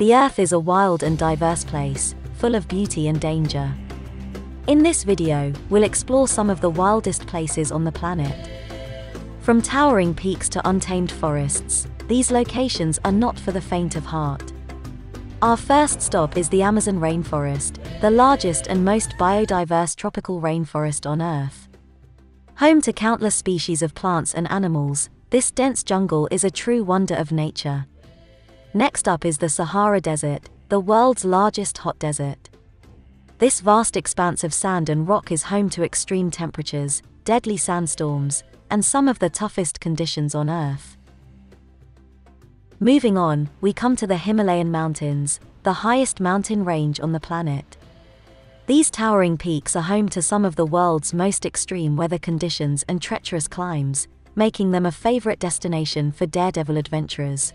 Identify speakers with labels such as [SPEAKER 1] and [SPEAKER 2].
[SPEAKER 1] The Earth is a wild and diverse place, full of beauty and danger. In this video, we'll explore some of the wildest places on the planet. From towering peaks to untamed forests, these locations are not for the faint of heart. Our first stop is the Amazon rainforest, the largest and most biodiverse tropical rainforest on Earth. Home to countless species of plants and animals, this dense jungle is a true wonder of nature. Next up is the Sahara Desert, the world's largest hot desert. This vast expanse of sand and rock is home to extreme temperatures, deadly sandstorms, and some of the toughest conditions on Earth. Moving on, we come to the Himalayan mountains, the highest mountain range on the planet. These towering peaks are home to some of the world's most extreme weather conditions and treacherous climbs, making them a favorite destination for daredevil adventurers.